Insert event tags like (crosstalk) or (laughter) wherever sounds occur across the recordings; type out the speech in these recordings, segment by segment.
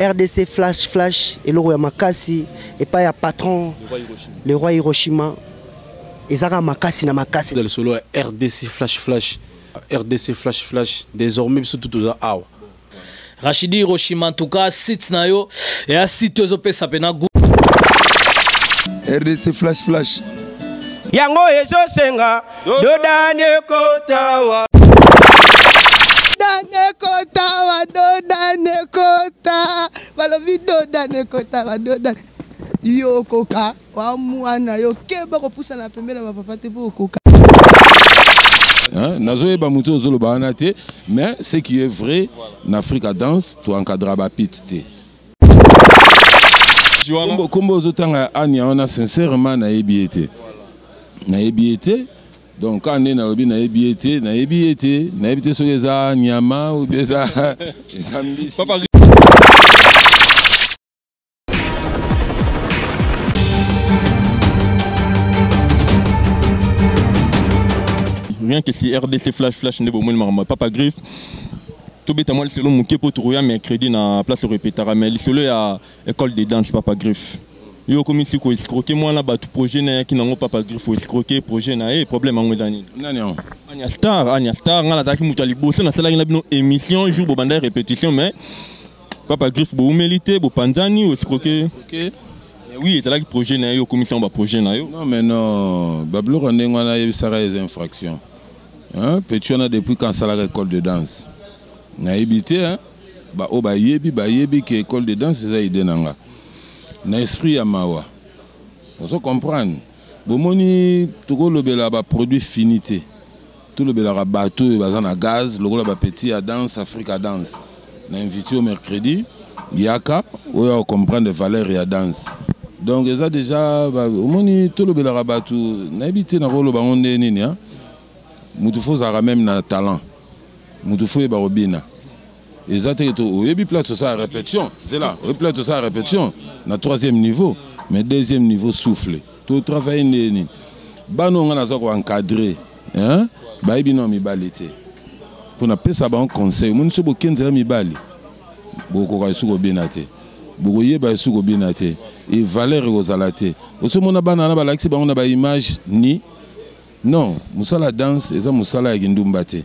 rdc flash flash eloko ya makasi epai ya patron le roi hiroshima. Ezaka makasi na makasi. Le solo rdc flash flash. Rdc flash flash. Désormais biso tout awa rachidi hiroshima en tout cas site na yo. Eya site ezopesa gu rdc flash flash. Yango ezosenga dodani ekotawa badodane kota balobi dodane kota badodane yo okoka wa mwana yo keba kopusana pembeni na bapapa te mpo okoka nazoyeba motu ozoloba wana te mais ce qui est vrai na africa danse toencadra bapite te. Kombo ozotanga ania wana sincèrement nayebi ye te nayebi ye te donc ka nde nalobi nayebi ye te nayebi ye te nayebi te soki eza nyama ou bien eza eza mbisi rien que si rdc flash flash nde bomoni makambo ya papa griffe. Tobeta mwa lisolo moke mpo tokoya mercredi na place orepetaka mais lisolo ya école de danse papa griffe yo okomisi koescroke mwana bato projet na yaki nango papa griffe oescroke projet na ye problème yango eza nini. Nani ania star ania star ngai nazalaki moto ya liboso nasalaki na bino émission jour bobanda ya répétition mais papa griffe boumeli te bopanzani oescroke oui ezalaki projet na yo okomisi yango baprojet na yo. Non mais non babiloko ndenge wana yebisaka eza infraction peti wana depuis quand asalaka école de danse? Nayebi te baoyo bayebi bayebi ke école de danse eza ide na nga na esprit ya mawa. Ozo comprendre. Bomoni tokolobela baproduit fini te. Tolobelaka bato oyo baza na gaz lokola bapeti ya danse africa danse. Na invité au mercredi yaka oyo akomprendre valeur ya danse. Donc eza déjà omoni tolobelaka bato nayebi te nakoloba ngo nde nini mutu fo ozalaka même na talent. Mutu fo oyeba kobina teke to oyebi place tosala répétition. Zela oyebi place tosala répétition. Na troisième niveau. Mais deuxième niveau souffle totravaille nde nini bana onga naza koencadre bayebi no mibali te mpo napesa bango conseil. Omoni so bokenzela mibali bokoka esu kobina te bokoyeba esu kobina te e valeur ekozala te osomona bana wana balakisi bango na baimage ni. Non. Mosala danse mosala ya kindumba te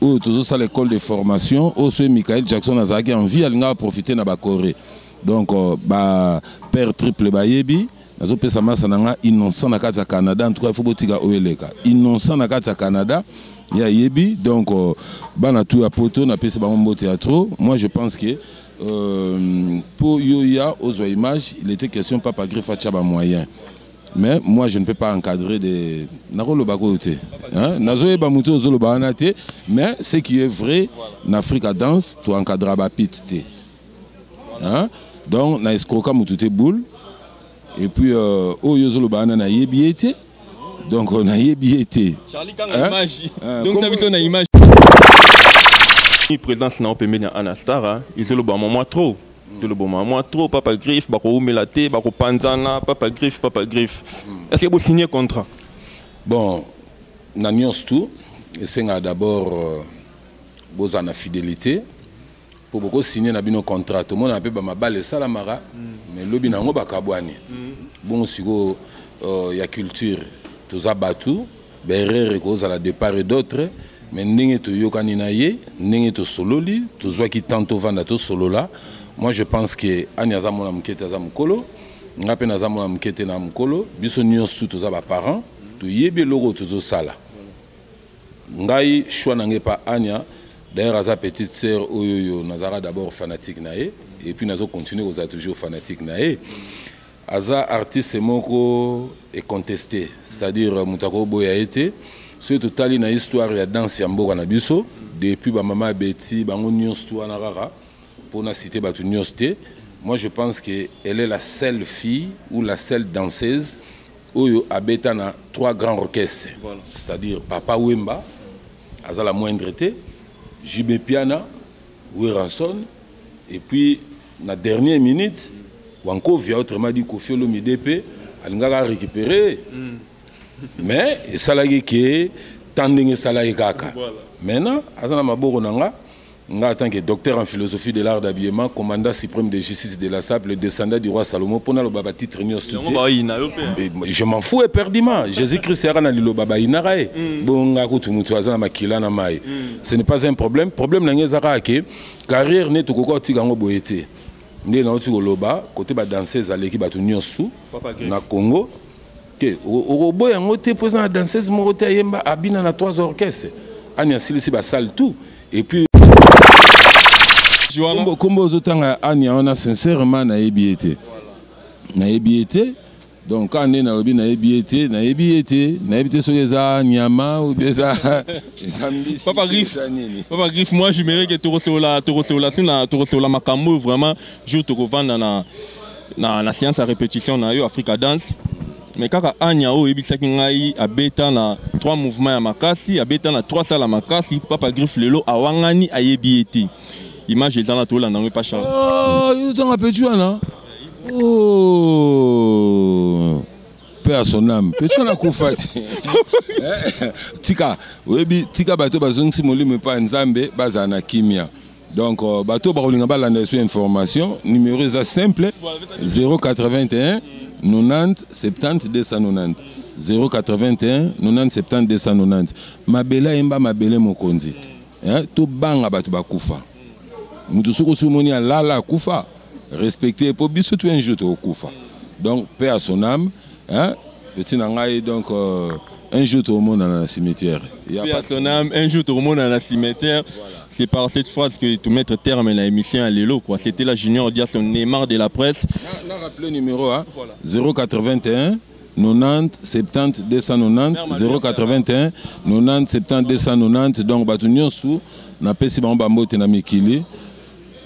oyo tozosala école de formation oyo michael jackson azalaki envie alingaka profite na bacorée donc bapère triple bayebi nazopesa masa na nga innocent na kati canada. En tout cas ifo botika oyo innocent na kati canada ye ayebi donc bana tu ya poto mbote ya trop moi je pense que mpo yo ya ozwa image il était question papa griffe atya bamoyen mais moi je ne peux pas encadrer des nakoloba côté hein? Nazoyeba mutu ozoloba wana te. Mais ce qui est vrai na Africa danse to encadra ba pit te. Hein? Donc na escroca mutu te boule. Et puis euh, oyo ozoloba wana na yebi te. Donc euh, na yebi te. Charlie quand hein? image. Hein? donc t'as vu ton image. Présence na opemé na Anastar hein? izoloba moment trop. Toloboma mwa trop papa griffe bakoumela te bakopanzana papa griffe papa griffe. Est ce que bosigne contrat? Bon nyonso tu esengaka d'abord bozala na fidélité. Mpo bokosigne na bino contrat. Tomonana mpe bamabale esalamaka mais lobi na yango bakabwani bongo sikoyo ya culture toza bato baerreur ekozala de part et d'autre mais ndenge toyokani na ye ndenge tosololi tozwaki temps tovanda tosolola moi je pense que ani aza mwana moke te aza mokolo nga mpe naza mwana moke te na mokolo biso nyonso toza baparent toyebi eloko tozosala. Ngai choix na ngai pa ania d'ailleurs aza petite sœur oyo oyo nazalaka d'abord fanatique na et puis nazocontinue kozala toujours fanatique na aza artiste moko econtesté c'est-à-dire moto akoboya ye te. Soki totali na histoire ya danse ya mboka na biso depuis bamama beti bango nyonso wana kaka mpona cité bato nyonso te moi je pense qu'elle est la seule fille ou la seule danseuse abeta na trois grands orchestres. Voilà. c'est-à-dire papa wemba aza la moindre te jube piana weranson et puis na dernière minute wankovia autrement dit kofi olomide mpe alingaka récupérer mais esalaki ke tant ndenge esalaki kaka maintenant aza na maboko na nga nga en tant que docteur en philosophie de l'art d'habillement commandant suprême de justice de la SAP le descendant du roi Salomon loba tu te. bayina yo mpe Et je m'en fous éperdument. Jésus-christ na ye bonga kutu mutu aza na makila na mai ce n'est pas un problème. Problème na eza kaka ke carrière ne tokoki kotika yango boye te nde nauti koloba kote badanseuse aleki Papa Grey. na congo. Ke okoboya yango te na danseuse moko te ayemba abina na trois orchestre ani asilisi basale tout. Et puis wana Kombo- wana sincèrement nayebi ye te nayebi ye te donc ka nde nalobi nayebi ye te nayebi ye te nayebi te soki eza nyama ou bien eza (laughs) eza mbisi Papa nini. Griffe moi j'aimerais que tokoseola tokoseola sina tokoseola makambo oyo vraiment jour tokovanda na, na, na séance ya répétition na yo africa dance. Mais kaka anya oyo oyebisaki ngai abeta na trois mouvements ya makasi abeta na trois sala ya makasi papa griffe lelo awangani ayebi ye te image eza na tolanda yango epa charles Oh, yozotanga peti wana. Oh. mpe ya son âme. Peti wana akufa. Eh, (laughs) tika oyebi tika bato bazongisi molimo epai ya nzambe bazala na kimia. Donc euh, bato bakolinga balanda eso information numéro eza simple 081 90 70 290 081 90 70 290 mabele ayemba mabele mokonzi. Eh, tobanga bato bakufa mutu soki osi omoni alala akufa respecte mpo biso tu un jour tokokufa donc paix à son âme hein? petit na donc euh, un jour tokomonana na cimetière Y a Paix pas à son âme, un jour tokomona na cimetière c'est par cette phrase que tu mettre terme na émission ya lelo quoi c'était la junior dia son Neymar de la presse na, na rappele numéro hein? 081 90 70 290 081 90 70 290 donc bato nyonso napesi bango bambote na mikili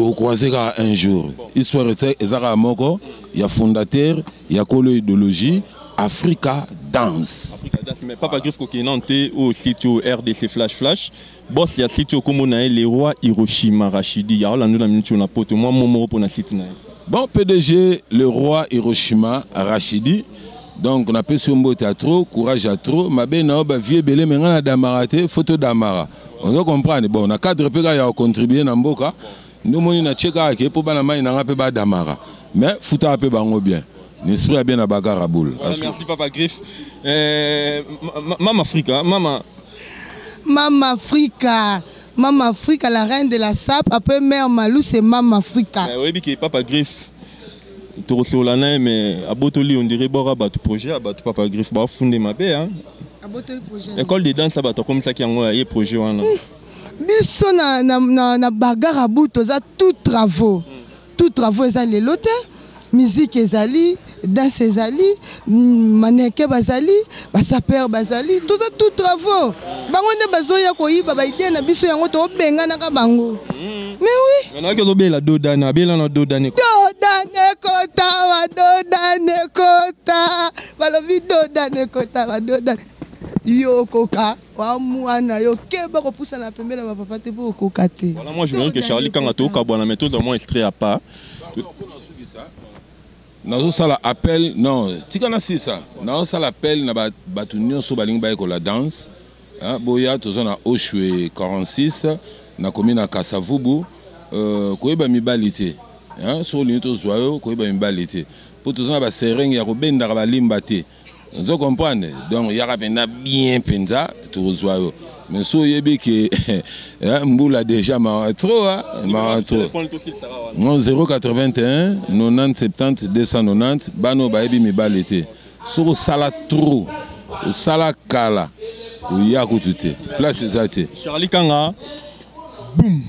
tokokroise kaka un jour histoire eza- kaka moko ya fondateur ya kolo idéologie africa dance mais papa griffe kokenda te oyo site oyo rdc flash flash bos ya site oyo kombo na ye le roi hiroshima rachidi yakolanda na minute oyo na poto mwa mo moko mpo na site na ye Bon, PDG, le roi Hiroshima Rachidi. Donc, on appelle ce mot à trop, courage à trop. Ma belle, on va vieux belé, mais on a damara, te, photo damara. On doit comprendre. Bon, on a cadre peu à contribuer dans Mboka. Nous, on a checké à qui pour pas la main, on a peu ba damara. Mais, fouta un peu bango bien. L'esprit a bien à bagarre à boule. Voilà, merci papa griffe euh, ma- ma- mama africa mama Mama Africa. Mama Africa, la reine de la SAP. Après Mère Malou, c'est Mama Africa. Eh, oyebi ke papa griffe tokoseola na ye mais abotoli on dirait bora bato projet ya bato papa griffe bafunde mabe hein? École de danse ya bato akomisaki yango ya ye projet wana biso na, na, na, na bagarre à bout toza tout travaux. Tout travaux eza lelo te. Musique ezali danse ezali maneke bazali basaper bazali. Toza tout travaux. Bango nde bazoya koyiba baide na biso yango tobenganaka bango. Mais oui. Ozobela dodane abela na dodane dodane kota badodane kota. Balobi dodane kota badodane yo okoka wa mwana yo keba kopusana pembeni na bapapa te mpo okoka te. Voilà, moi je veux que Charlie kanga tokabwana mais tozwa mwa extrait à part nazosala appel non tika na sisa. Nazosala appel na ba- bato nyonso balingi bayekola danse. Hein, boya toza na oshwe 46 na komi na kasavubu. Euh, koyeba mibali te. Hein, so olingi tozwa yo koyeba mibali te. Mpo toza na baserenge ya kobendaka balimba te ozo comprendre donc yaka mpenza bien mpenza tokozwa yo mais so oyebi ke hein, mbula déjà mawa trop mawa trop Téléphone to site sara wana. Non, 081 90 70 290 bano bayebi mibale te soki osala tro osala kala oya kutu te place te Charlie kanga. Boum